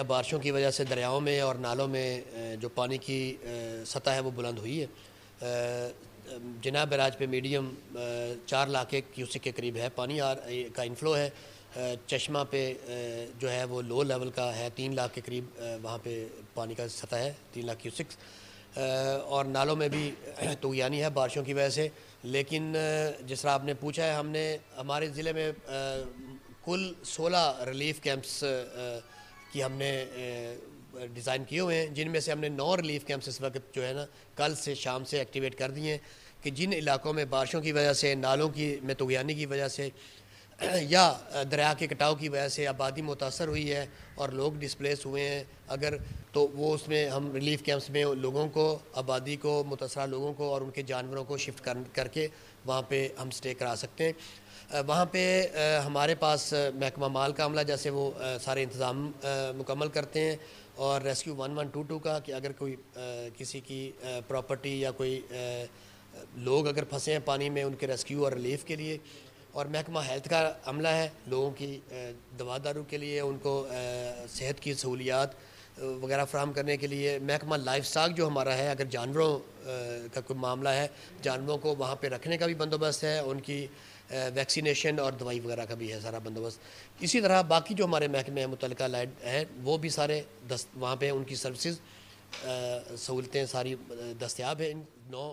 या बारिशों की वजह से दरियाओं में और नालों में जो पानी की सतह है वो बुलंद हुई है। जनाब बराज पे मीडियम चार लाख क्यूसिक के करीब है पानी आ का इनफ्लो है। चश्मा पे जो है वो लो लेवल का है, तीन लाख के करीब वहाँ पे पानी का सतह है, तीन लाख क्यूसिक्स और नालों में भी तो यानी है बारिशों की वजह से। लेकिन जिस तरह आपने पूछा है, हमने, हमारे ज़िले में कुल 16 रिलीफ कैंप्स की हमने डिज़ाइन किए हुए हैं, जिनमें से हमने नौ रिलीफ कैंप्स इस वक्त जो है ना, कल से शाम से एक्टिवेट कर दिए हैं कि जिन इलाकों में बारिशों की वजह से, नालों की, में तुगयानी की वजह से या दरिया के कटाव की वजह से आबादी मुतासर हुई है और लोग डिसप्लेस हुए हैं। अगर तो वो उसमें, हम रिलीफ कैंप्स में लोगों को, आबादी को, मुतासर लोगों को और उनके जानवरों को शिफ्ट कर, करके वहाँ पे हम स्टे करा सकते हैं। वहाँ पे हमारे पास महकमा माल का अमला जैसे वो सारे इंतज़ाम मुकम्मल करते हैं और rescue one one two two का कि अगर कोई किसी की प्रॉपर्टी या कोई लोग अगर फंसे हैं पानी में उनके रेस्क्यू और रिलीफ के लिए और महकमा हेल्थ का अमला है। लोगों की दवा दारू के लिए, उनको सेहत की सहूलियात वगैरह फ्राहम करने के लिए महकमा लाइफ स्टाक जो हमारा है, अगर जानवरों का कोई मामला है, जानवरों को वहाँ पे रखने का भी बंदोबस्त है, उनकी वैक्सीनेशन और दवाई वगैरह का भी है सारा बंदोबस्त। इसी तरह बाकी जो हमारे महकमे मुतल लाइट है, वो भी सारे दस्त वहाँ पर उनकी सर्विसज़ सहूलतें सारी दस्तियाब हैं। इन नौ